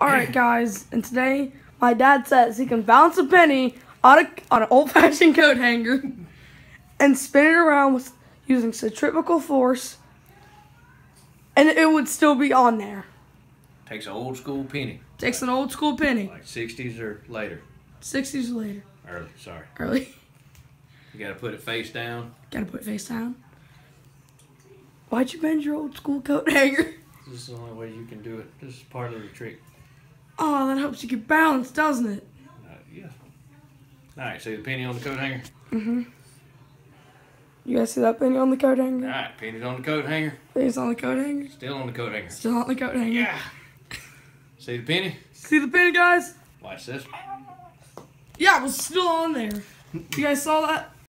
All right, guys, and today my dad says he can bounce a penny on a on an old-fashioned coat hanger and spin it around with using centrifugal force, and it would still be on there. Takes an old school penny, Takes an old school penny, like 60s or later. 60s or later, Early, sorry. early. You gotta put it face down. Gotta put it face down. Why'd you bend your old school coat hanger? This is the only way you can do it. This is part of the trick. Oh, that helps you get balance, doesn't it? Uh, yeah. Alright, see the penny on the coat hanger? Mm-hmm. You guys see that penny on the coat hanger? Alright, penny's on the coat hanger. Penny's on the coat hanger. Still on the coat hanger. Still on the coat hanger. Yeah. See the penny? See the penny, guys? Watch this. Yeah, it was still on there. You guys saw that?